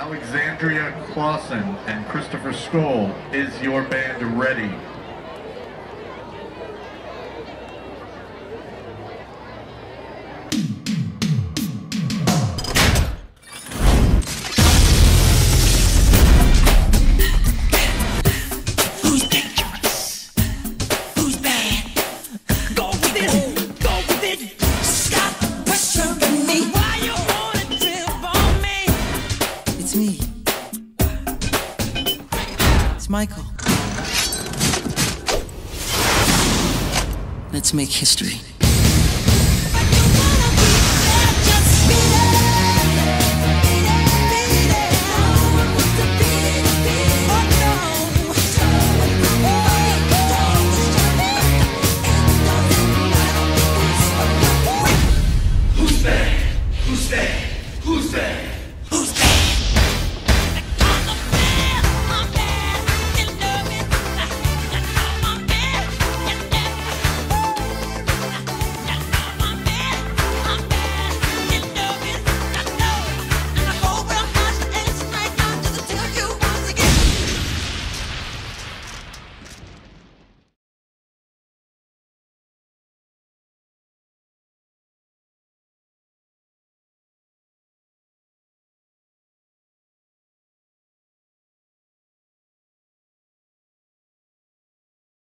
Alexandria Clausen and Christopher Skoll, is your band ready? It's me. It's Michael. Let's make history. Who's there? Who's there? Who's there?